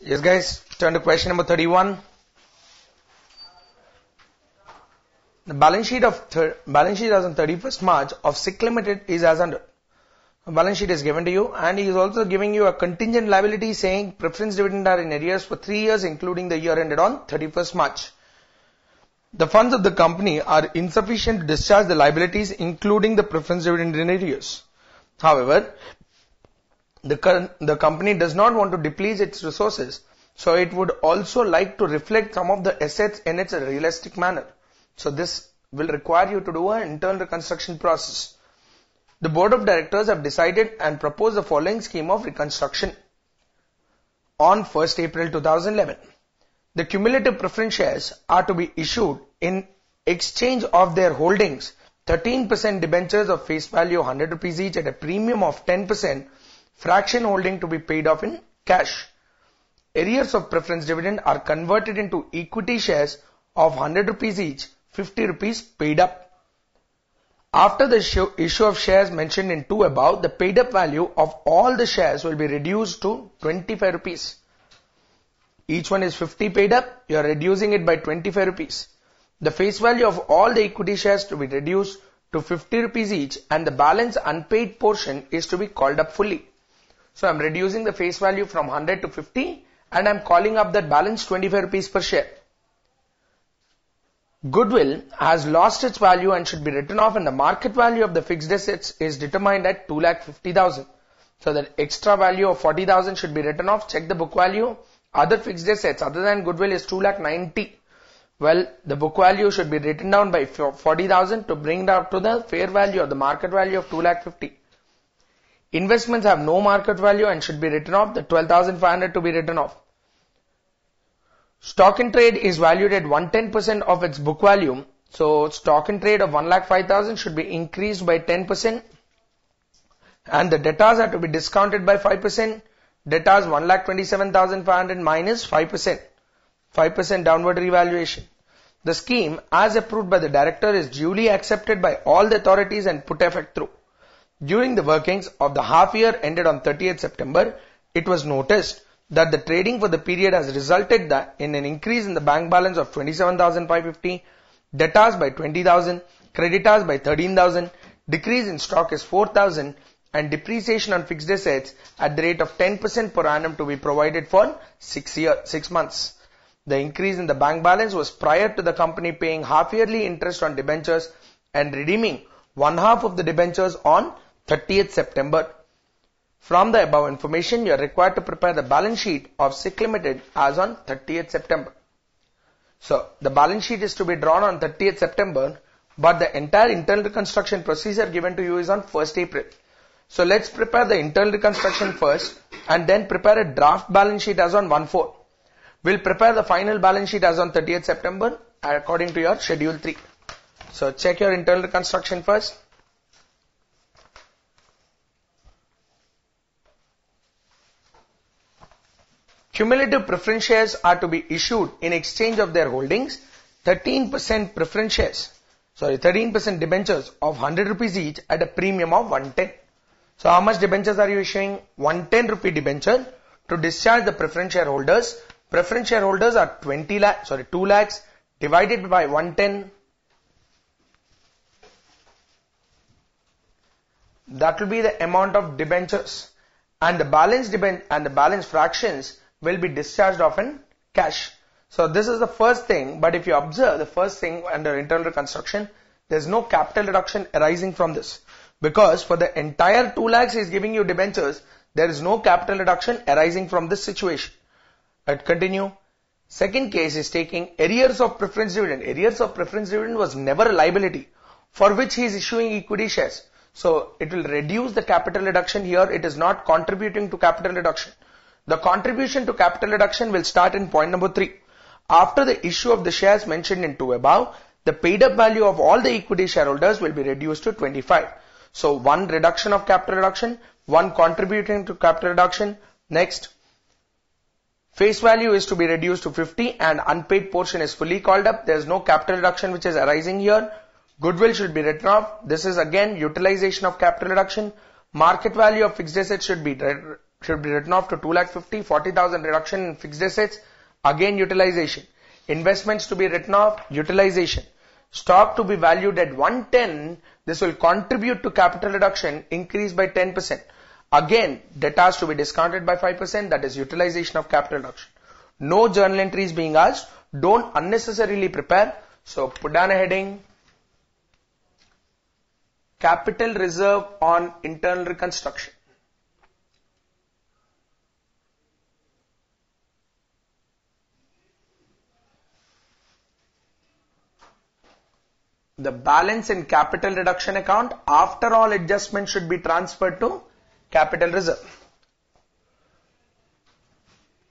Yes, guys, turn to question number 31. The balance sheet of thir- balance sheet as on 31st March of SICK Limited is as under. Balance sheet is given to you and he is also giving you a contingent liability saying preference dividend are in arrears for three years including the year ended on 31st March. The funds of the company are insufficient to discharge the liabilities including the preference dividend in arrears. However, the, the company does not want to deplete its resources, so it would also like to reflect some of the assets in its realistic manner. So this will require you to do an internal reconstruction process. The board of directors have decided and proposed the following scheme of reconstruction. On 1st April 2011, the cumulative preference shares are to be issued in exchange of their holdings 13% debentures of face value 100 rupees each at a premium of 10% fraction holding to be paid off in cash. Arrears of preference dividend are converted into equity shares of 100 rupees each, 50 rupees paid up. After the issue, of shares mentioned in 2 above, the paid up value of all the shares will be reduced to 25 rupees. Each one is 50 paid up, you are reducing it by 25 rupees. The face value of all the equity shares to be reduced to 50 rupees each and the balance unpaid portion is to be called up fully. So I'm reducing the face value from 100 to 50 and I'm calling up that balance 25 rupees per share. Goodwill has lost its value and should be written off and the market value of the fixed assets is determined at 2,50,000. So that extra value of 40,000 should be written off. Check the book value. Other fixed assets other than goodwill is 2,90,000. Well, the book value should be written down by 40,000 to bring it up to the fair value or the market value of 2,50,000. Investments have no market value and should be written off. The 12,500 to be written off. Stock in trade is valued at 110% of its book value. So stock in trade of 1,05,000 should be increased by 10% and the debtors are to be discounted by 5%. Debtors 1,27,500 minus 5%. 5% downward revaluation. The scheme as approved by the director is duly accepted by all the authorities and put effect through. During the workings of the half year ended on 30th September, it was noticed that the trading for the period has resulted in an increase in the bank balance of 27,550, debtors by 20,000, creditors by 13,000, decrease in stock is 4,000 and depreciation on fixed assets at the rate of 10% per annum to be provided for 6 year, 6 months. The increase in the bank balance was prior to the company paying half yearly interest on debentures and redeeming one half of the debentures on 30th September. From the above information, you are required to prepare the balance sheet of SICK Limited as on 30th September. So, the balance sheet is to be drawn on 30th September, but the entire internal reconstruction procedure given to you is on 1st April. So, let's prepare the internal reconstruction first and then prepare a draft balance sheet as on 1-4. We'll prepare the final balance sheet as on 30th September according to your schedule 3. So, check your internal reconstruction first. Cumulative preference shares are to be issued in exchange of their holdings. 13% preference shares, sorry, 13% debentures of 100 rupees each at a premium of 110. So how much debentures are you issuing? 110 rupee debenture to discharge the preference shareholders. Preference shareholders are 20 lakh, sorry, 2 lakhs divided by 110. That will be the amount of debentures and the balance debent and the balance fractions will be discharged off in cash. So this is the first thing, but if you observe the first thing under internal reconstruction, there's no capital reduction arising from this. Because for the entire 2 lakhs is giving you debentures, there is no capital reduction arising from this situation. Let continue. Second case is taking arrears of preference dividend. Arrears of preference dividend was never a liability for which he is issuing equity shares. So it will reduce the capital reduction here. It is not contributing to capital reduction. The contribution to capital reduction will start in point number 3. After the issue of the shares mentioned in 2 above, the paid up value of all the equity shareholders will be reduced to 25. So one reduction of capital reduction, one contributing to capital reduction. Next, face value is to be reduced to 50 and unpaid portion is fully called up. There is no capital reduction which is arising here. Goodwill should be written off. This is again utilization of capital reduction. Market value of fixed assets should be should be written off to 2 lakh 50, 40,000 reduction in fixed assets, again utilization. Investments to be written off, utilization. Stock to be valued at 110, this will contribute to capital reduction, increase by 10%. Again, debtors to be discounted by 5%, that is utilization of capital reduction. No journal entries being asked, don't unnecessarily prepare. So put down a heading, capital reserve on internal reconstruction. The balance in capital reduction account after all adjustments should be transferred to capital reserve.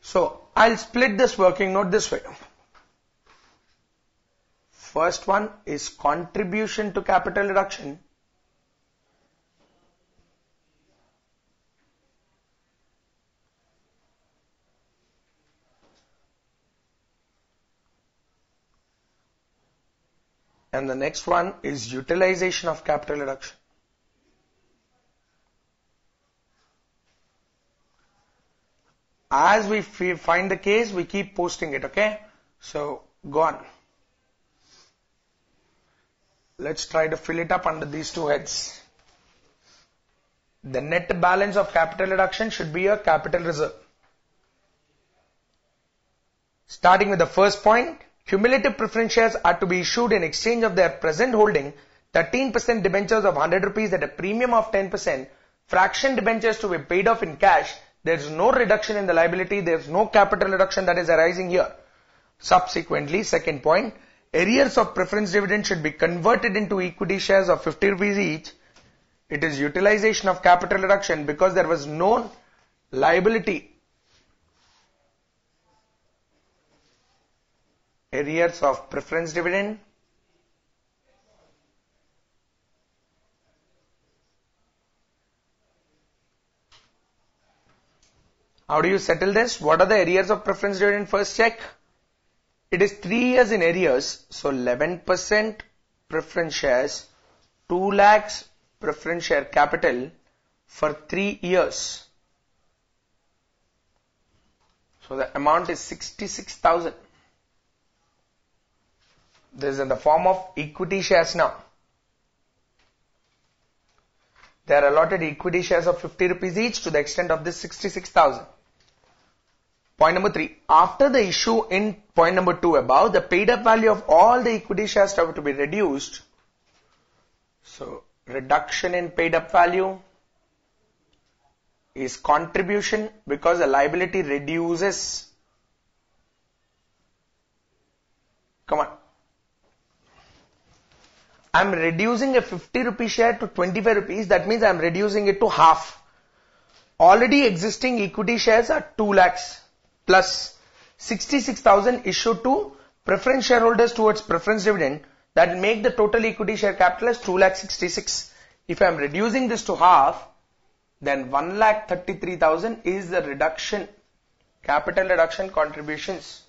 So I'll split this working note this way. First one is contribution to capital reduction. And the next one is utilization of capital reduction. As we find the case, we keep posting it, okay? So, go on. Let's try to fill it up under these two heads. The net balance of capital reduction should be a capital reserve. Starting with the first point, Cumulative preference shares are to be issued in exchange of their present holding 13% debentures of 100 rupees at a premium of 10%, fraction debentures to be paid off in cash. There is no reduction in the liability. There is no capital reduction that is arising here. Subsequently, second point, arrears of preference dividend should be converted into equity shares of 50 rupees each. It is utilization of capital reduction because there was no liability arrears of preference dividend How do you settle this? What are the arrears of preference dividend? First check. It is 3 years in arrears. So 11% preference shares, 2 lakhs preference share capital for 3 years. So the amount is 66,000. This is in the form of equity shares now. They are allotted equity shares of 50 rupees each to the extent of this 66,000. Point number three, after the issue in point number two above, the paid up value of all the equity shares have to be reduced. So, reduction in paid up value is contribution because the liability reduces. Come on. I'm reducing a 50 rupee share to 25 rupees. That means I'm reducing it to half. Already existing equity shares are 2 lakhs plus 66,000 issued to preference shareholders towards preference dividend. That make the total equity share capital as 2 lakh 66. If I'm reducing this to half, then 1 lakh 33,000 is the reduction, capital reduction contributions.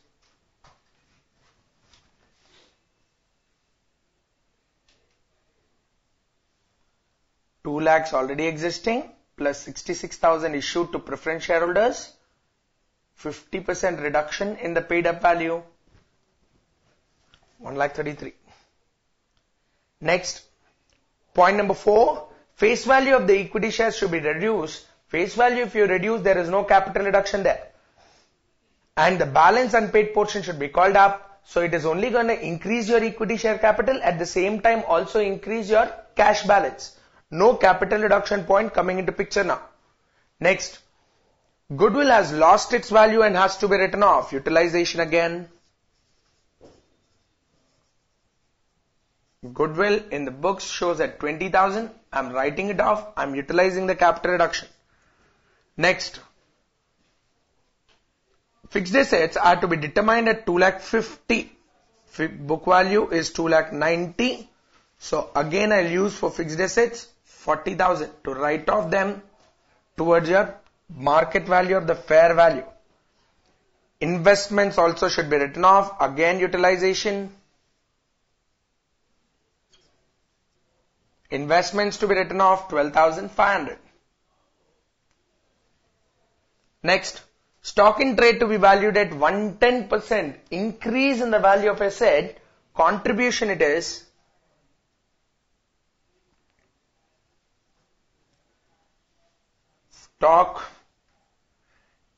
2 lakhs already existing plus 66,000 issued to preference shareholders, 50% reduction in the paid up value, 1 lakh 33. Next, point number 4, face value of the equity shares should be reduced. Face value if you reduce, there is no capital reduction there. And the balance unpaid portion should be called up. So it is only going to increase your equity share capital at the same time also increase your cash balance. No capital reduction point coming into picture now. Next, goodwill has lost its value and has to be written off. Utilization again. Goodwill in the books shows at 20,000. I'm writing it off. I'm utilizing the capital reduction. Next, fixed assets are to be determined at 2 lakh 50. Book value is 2 lakh 90. So again I'll use for fixed assets 40,000 to write off them towards your market value or the fair value. Investments also should be written off. Again, utilization. Investments to be written off 12,500. Next, stock in trade to be valued at 110% increase in the value of asset, contribution it is stock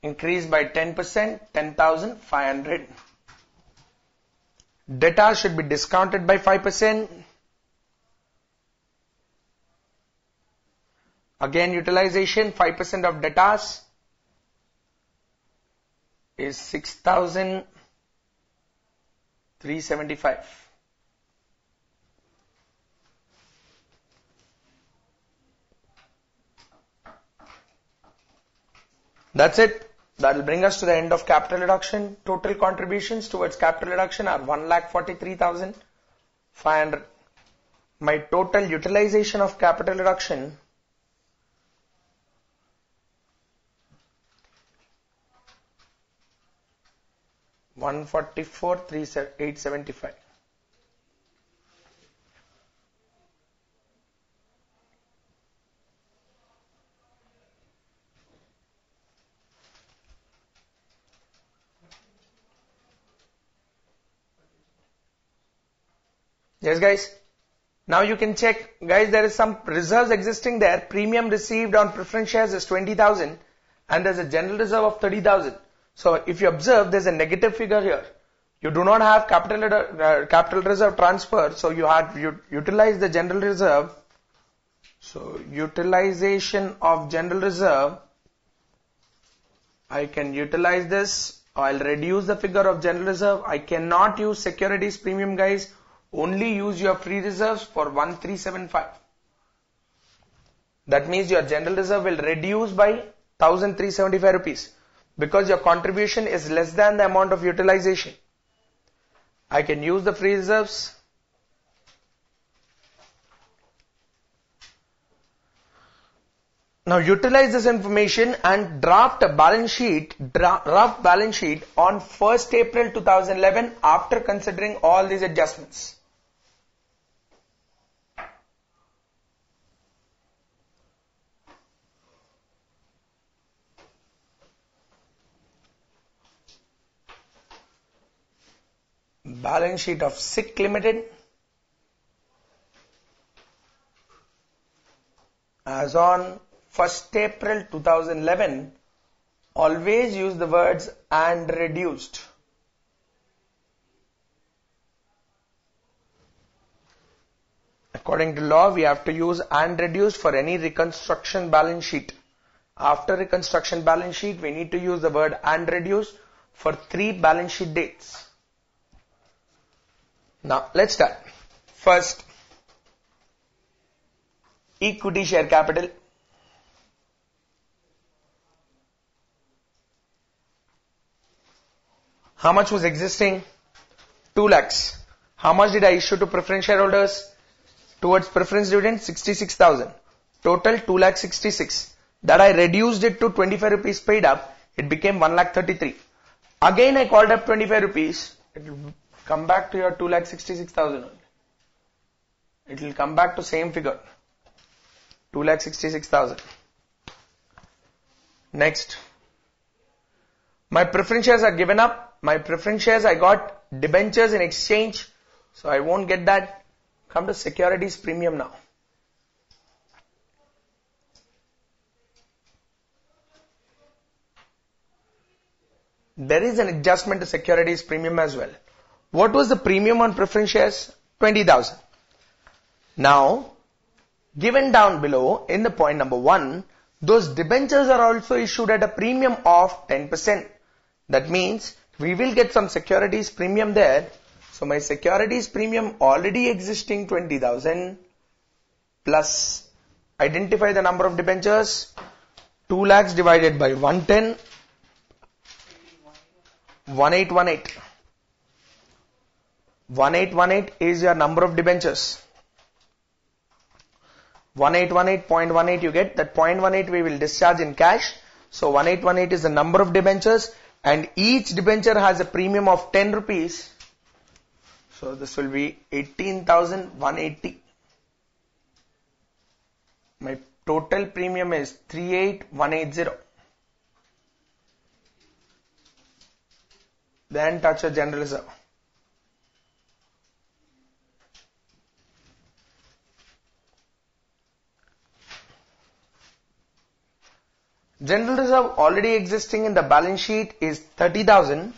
increased by 10%, 10,500. Debtors should be discounted by 5%. Again, utilization 5% of debtors is 6,375. That's it. That will bring us to the end of capital reduction. Total contributions towards capital reduction are 1,43,500. My total utilization of capital reduction one forty four three eight seventy five. Yes guys. Now you can check guys there is some reserves existing there. Premium received on preference shares is 20,000 and there's a general reserve of 30,000. So if you observe there's a negative figure here. You do not have capital uh, capital reserve transfer so you had you utilize the general reserve. So utilization of general reserve I can utilize this. I'll reduce the figure of general reserve. I cannot use securities premium guys only use your free reserves for 1375. That means your general reserve will reduce by 1375 rupees because your contribution is less than the amount of utilization. I can use the free reserves. Now utilize this information and draft a balance sheet, draft balance sheet on 1st April 2011 after considering all these adjustments. Balance sheet of SIC Limited as on 1st April 2011 always use the words and reduced. According to law, we have to use and reduced for any reconstruction balance sheet. After reconstruction balance sheet, we need to use the word and reduced for three balance sheet dates. Now let's start. First, equity share capital. How much was existing? 2 lakhs. How much did I issue to preference shareholders? Towards preference dividend, 66,000. Total 2 lakh 66. That I reduced it to 25 rupees paid up. It became 1 lakh 33. Again I called up 25 rupees. Come back to your 2 lakh 66,000 It will come back to same figure. 2 lakh 66,000. Next. My preference shares are given up. My preference shares I got debentures in exchange. So I won't get that. Come to securities premium now. There is an adjustment to securities premium as well. What was the premium on preference shares? 20,000. Now, given down below in the point number 1, those debentures are also issued at a premium of 10%. That means we will get some securities premium there. So my securities premium already existing 20,000 plus identify the number of debentures 2 lakhs divided by 110 1818 1818 is your number of debentures. 1818.18 you get that 0.18 we will discharge in cash. So 1818 is the number of debentures and each debenture has a premium of 10 rupees. So this will be 18,180. My total premium is 38180. then touch a general reserve. General reserve already existing in the balance sheet is 30,000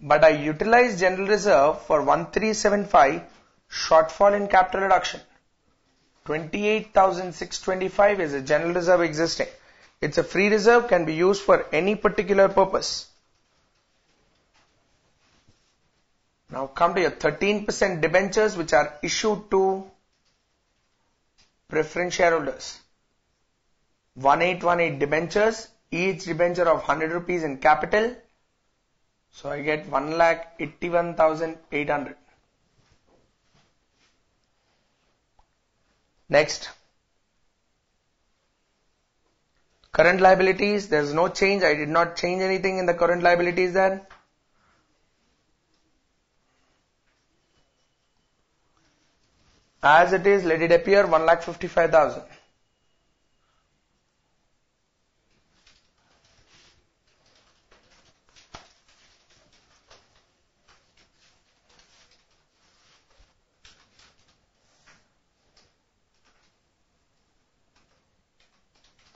but I utilize general reserve for 1375 shortfall in capital reduction. 28,625 is a general reserve existing. It's a free reserve can be used for any particular purpose. Now come to your 13% debentures which are issued to preference shareholders. 1818 debentures, each debenture of 100 rupees in capital. So I get 1 lakh 81,800. Next. Current liabilities, there is no change. I did not change anything in the current liabilities there. As it is, let it appear 1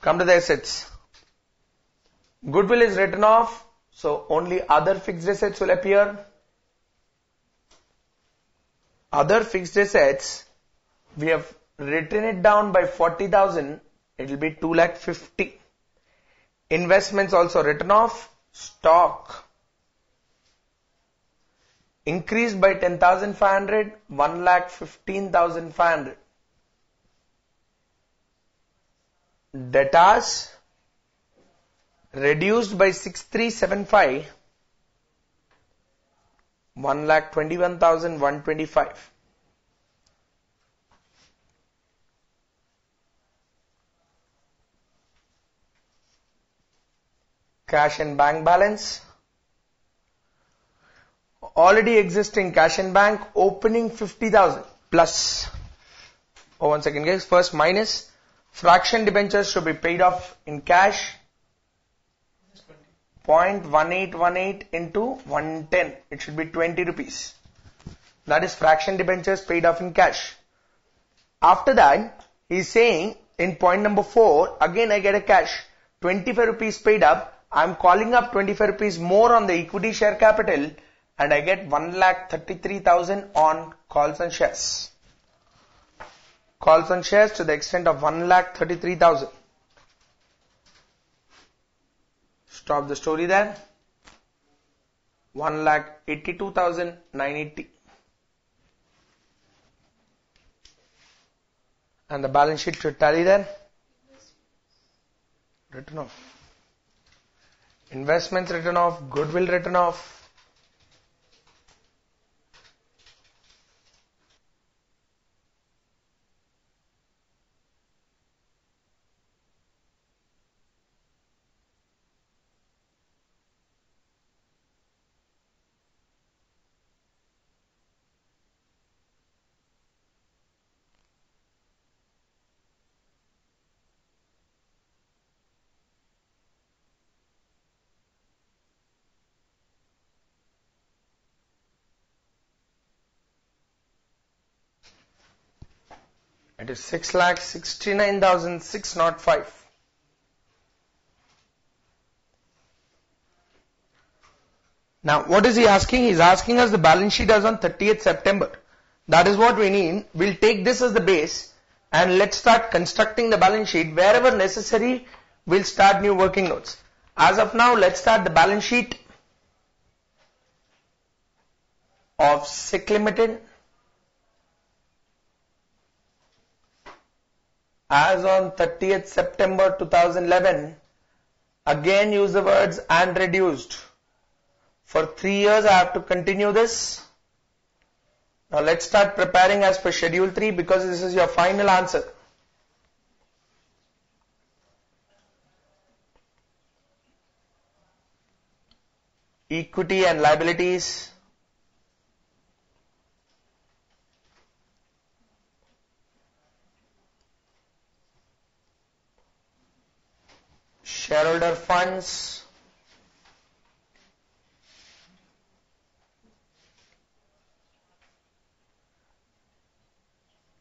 Come to the assets. Goodwill is written off, so only other fixed assets will appear. Other fixed assets, we have written it down by 40,000, it will be 2 lakh 50. Investments also written off, stock increased by 10,500, 1 lakh 15,500. Debtors reduced by 6375 1 lakh 21,125 cash and bank balance. Already existing cash and bank opening 50,000 plus. Oh one second guys. First minus Fraction debentures should be paid off in cash. 0.1818 into 110. It should be 20 rupees. That is fraction debentures paid off in cash. After that, he is saying in point number 4, again I get a cash. 25 rupees paid up. I am calling up 25 rupees more on the equity share capital and I get 1 lakh 33,000 on calls and shares calls on shares to the extent of 1,33,000. Stop the story there. 1,82,980. And the balance sheet should tally there. Written off. Investments written off, goodwill written off, It is 6 lakh 69,605. Now, what is he asking? He's asking us the balance sheet as on 30th September. That is what we need. We'll take this as the base and let's start constructing the balance sheet. Wherever necessary, we'll start new working notes. As of now, let's start the balance sheet of SIC Limited. As on 30th September 2011, again use the words and reduced. For three years I have to continue this. Now let's start preparing as per schedule 3 because this is your final answer. Equity and liabilities. shareholder funds,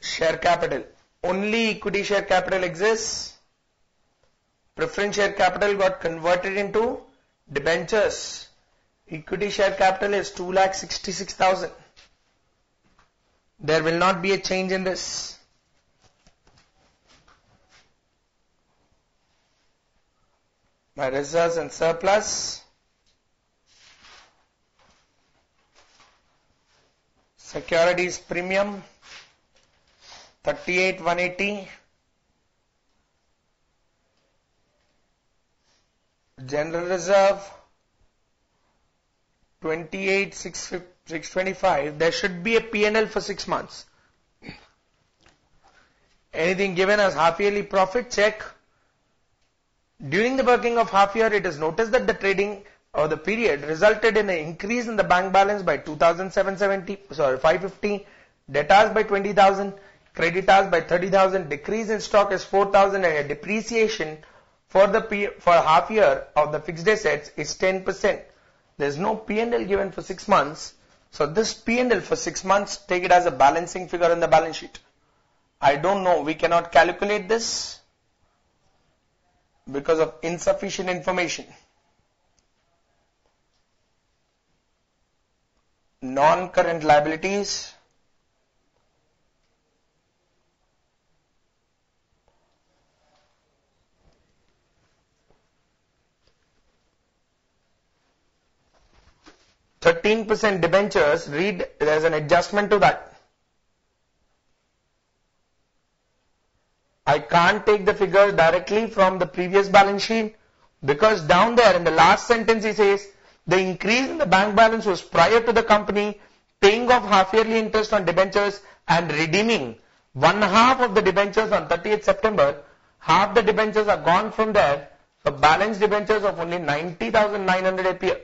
share capital. Only equity share capital exists. Preference share capital got converted into debentures. Equity share capital is 2,66,000. There will not be a change in this. My reserves and surplus. Securities premium 38 180 general reserve 28 625 there should be a P&L for 6 months. Anything given as half yearly profit? Check during the working of half year it is noticed that the trading or the period resulted in an increase in the bank balance by 2770 sorry 550 debtors by 20000 creditors by 30,000, decrease in stock is 4,000 and a depreciation for the P, for half year of the fixed assets is 10%. There's no P&L given for 6 months. So this P&L for 6 months, take it as a balancing figure in the balance sheet. I don't know, we cannot calculate this because of insufficient information. Non-current liabilities, Thirteen percent debentures, read there's an adjustment to that. I can't take the figure directly from the previous balance sheet because down there in the last sentence he says the increase in the bank balance was prior to the company paying off half yearly interest on debentures and redeeming one half of the debentures on 30th September. Half the debentures are gone from there. So balance debentures of only 90,900 appear.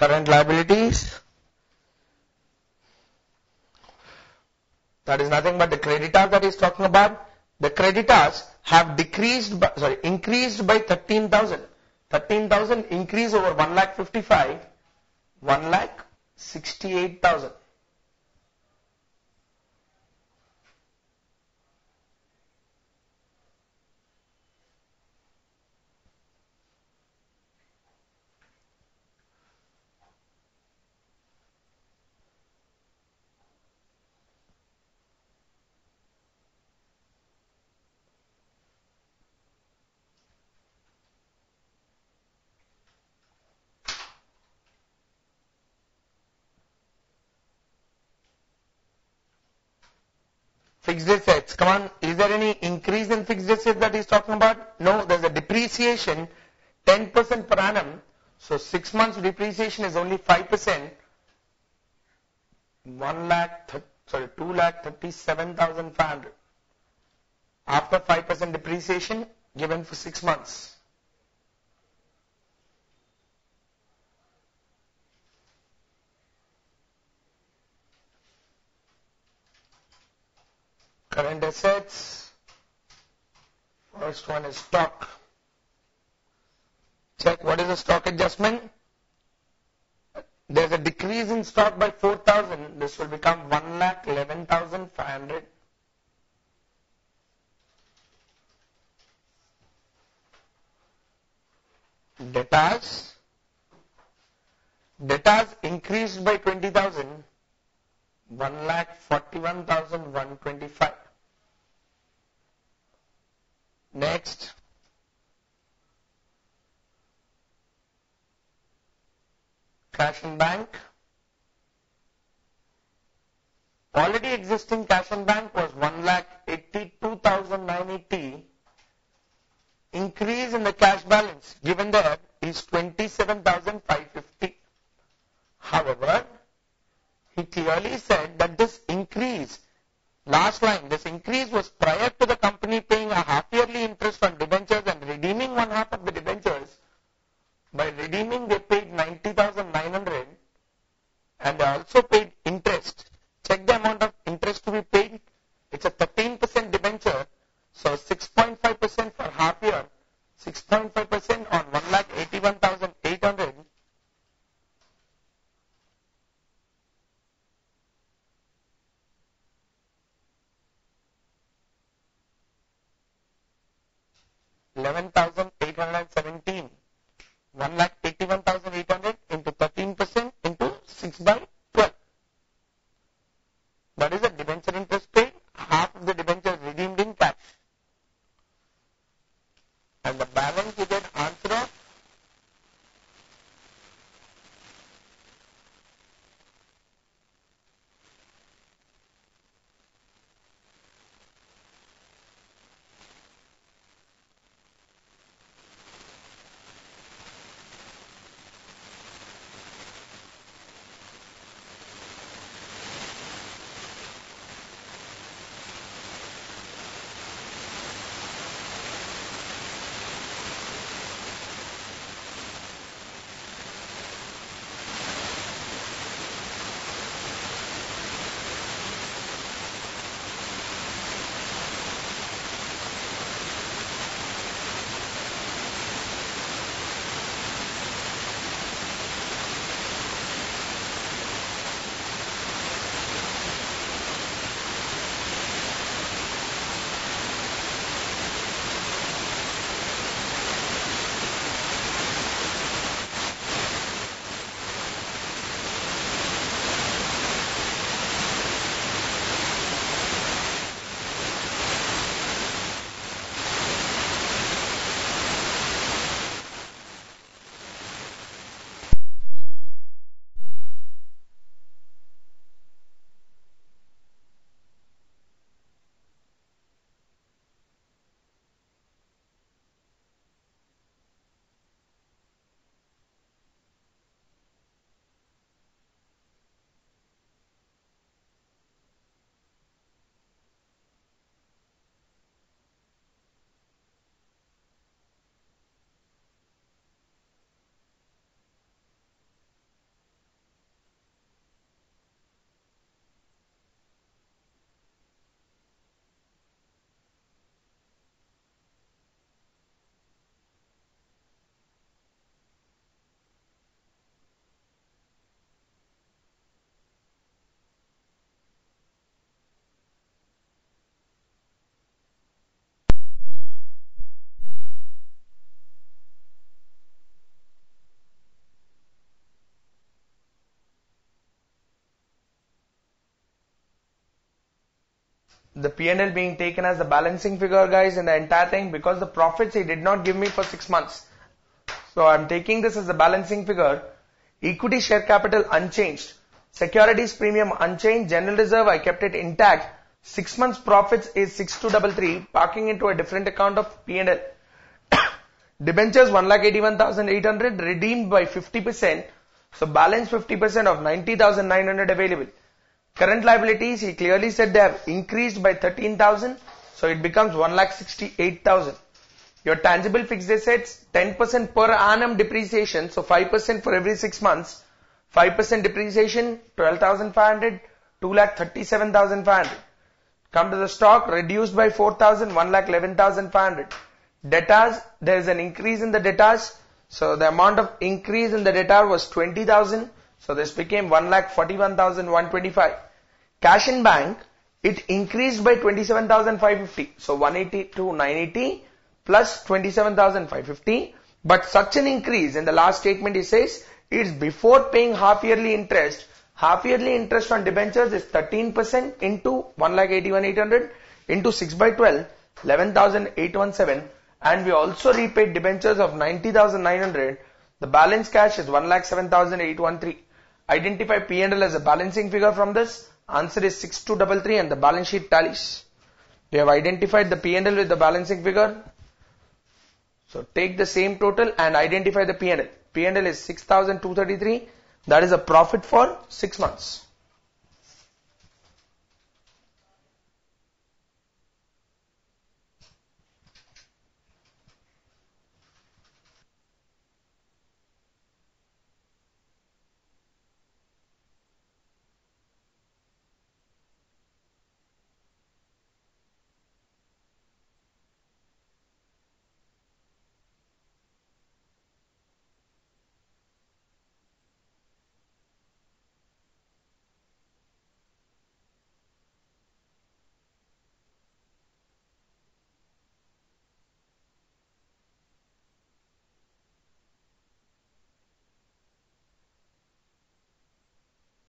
Current liabilities. That is nothing but the creditors that he's talking about. The creditors have decreased, by, sorry, increased by 13,000. 13,000 increase over 1 lakh 55, 1 lakh 68,000. Fixed assets. Come on. Is there any increase in fixed assets that he's talking about? No. There's a depreciation 10% per annum. So 6 months depreciation is only 5%. 1 lakh, sorry, 2 lakh 37,500. After 5% depreciation given for 6 months. Current assets. First one is stock. Check what is the stock adjustment. There's a decrease in stock by 4,000. This will become 1 lakh 11,500. Debtors. Debtors increased by 20,000. 1 lakh 41,125. Next. Cash in bank. Already existing cash in bank was 1 lakh 82,980. Increase in the cash balance given there is 27,550. However, he clearly said that this increase, last line, this increase was prior to the company paying a half yearly interest on debentures and redeeming one half of the debentures. By redeeming they paid 90,900 and they also paid interest. Check the amount of interest to be paid. It's a 13% debenture. So 6.5% for half year, 6.5% on 1,81,800 11,817 1 lakh 81,800 into 13% into 6 by 12 that is the debenture interest paid. Half of the debenture redeemed in cash. And the balance you get the P&L being taken as the balancing figure guys in the entire thing because the profits he did not give me for 6 months. So I'm taking this as the balancing figure. Equity share capital unchanged. Securities premium unchanged. General reserve I kept it intact. 6 months profits is 6233 parking into a different account of P&L. Debentures 1,81,800 redeemed by 50%. So balance 50% of 90,900 available. Current liabilities, he clearly said they have increased by 13,000. So it becomes 1,68,000. Your tangible fixed assets, 10% per annum depreciation. So 5% for every 6 months. 5% depreciation, 12,500. 2,37,500. Come to the stock, reduced by 4,000, 1,11,500. Debtors, there is an increase in the debtors. So the amount of increase in the debtor was 20,000. So this became 1,41,125. Cash in bank, it increased by 27,550. So 180 to 980 plus 27,550. But such an increase in the last statement he says it's before paying half yearly interest. Half yearly interest on debentures is 13% into 1,81,800 into 6 by 12, 11,817 and we also repaid debentures of 90,900. The balance cash is 1,07,813. Identify P&L as a balancing figure from this. Answer is 6233 and the balance sheet tallies. We have identified the P&L with the balancing figure. So take the same total and identify the P&L. P&L is 6233. That is a profit for 6 months.